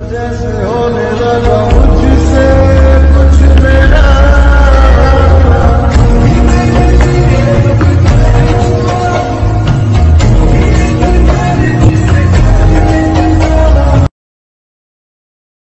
Desde oh,